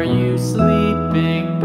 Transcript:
Are you sleeping.